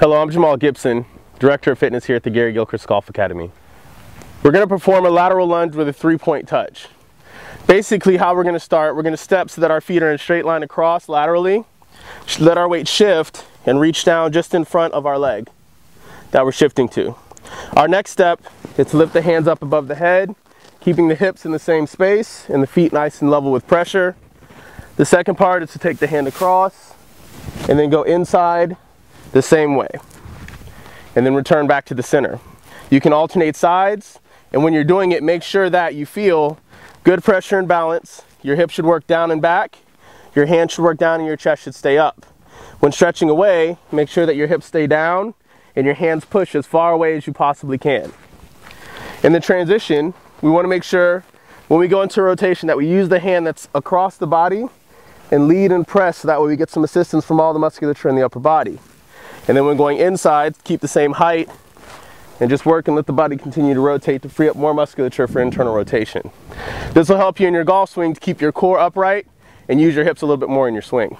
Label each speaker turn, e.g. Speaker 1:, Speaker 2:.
Speaker 1: Hello, I'm Jamal Gibson, Director of Fitness here at the Gary Gilchrist Golf Academy. We're going to perform a lateral lunge with a three-point touch. Basically how we're going to start, we're going to step so that our feet are in a straight line across laterally, let our weight shift and reach down just in front of our leg that we're shifting to. Our next step is to lift the hands up above the head, keeping the hips in the same space and the feet nice and level with pressure. The second part is to take the hand across and then go inside the same way and then return back to the center. You can alternate sides and when you're doing it make sure that you feel good pressure and balance. Your hips should work down and back. Your hands should work down and your chest should stay up. When stretching away, make sure that your hips stay down and your hands push as far away as you possibly can. In the transition, we want to make sure when we go into rotation that we use the hand that's across the body and lead and press so that way we get some assistance from all the musculature in the upper body. And then when going inside, keep the same height and just work and let the body continue to rotate to free up more musculature for internal rotation. This will help you in your golf swing to keep your core upright and use your hips a little bit more in your swing.